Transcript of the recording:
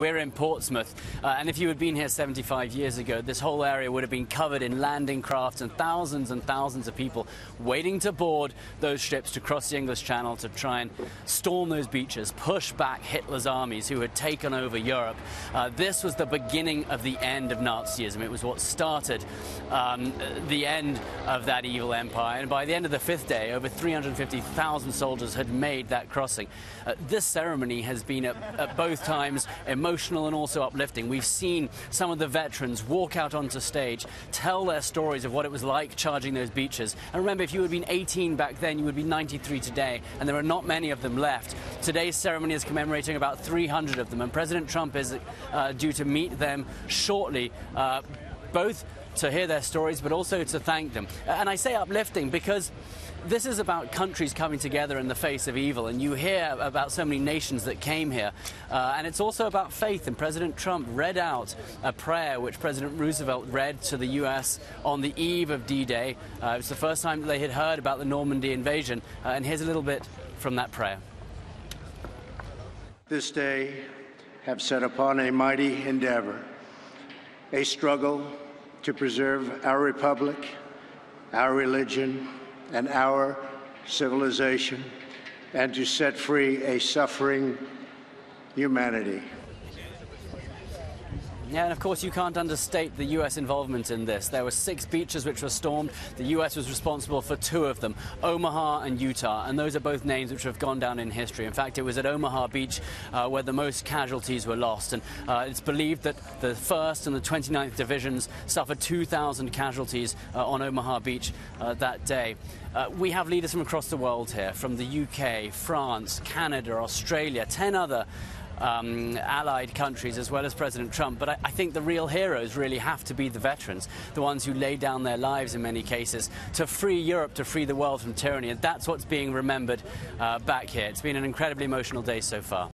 We're in Portsmouth, uh, and if you had been here 75 years ago, this whole area would have been covered in landing crafts and thousands and thousands of people waiting to board those ships to cross the English Channel to try and storm those beaches, push back Hitler's armies who had taken over Europe. Uh, this was the beginning of the end of Nazism. It was what started um, the end of that evil empire, and by the end of the fifth day, over 350,000 soldiers had made that crossing. Uh, this ceremony has been at, at both times emotional and also uplifting. We've seen some of the veterans walk out onto stage, tell their stories of what it was like charging those beaches. And remember, if you had been 18 back then, you would be 93 today, and there are not many of them left. Today's ceremony is commemorating about 300 of them, and President Trump is uh, due to meet them shortly, uh, both to hear their stories, but also to thank them. And I say uplifting because this is about countries coming together in the face of evil, and you hear about so many nations that came here. Uh, and it's also about faith, and President Trump read out a prayer which President Roosevelt read to the U.S. on the eve of D Day. Uh, it was the first time that they had heard about the Normandy invasion, uh, and here's a little bit from that prayer. This day have set upon a mighty endeavor, a struggle to preserve our republic, our religion, and our civilization, and to set free a suffering humanity. Yeah, and of course, you can't understate the U.S. involvement in this. There were six beaches which were stormed. The U.S. was responsible for two of them, Omaha and Utah, and those are both names which have gone down in history. In fact, it was at Omaha Beach uh, where the most casualties were lost, and uh, it's believed that the 1st and the 29th Divisions suffered 2,000 casualties uh, on Omaha Beach uh, that day. Uh, we have leaders from across the world here, from the UK, France, Canada, Australia, 10 other um, allied countries as well as President Trump. But I, I, think the real heroes really have to be the veterans, the ones who lay down their lives in many cases to free Europe, to free the world from tyranny. And that's what's being remembered uh, back here. It's been an incredibly emotional day so far.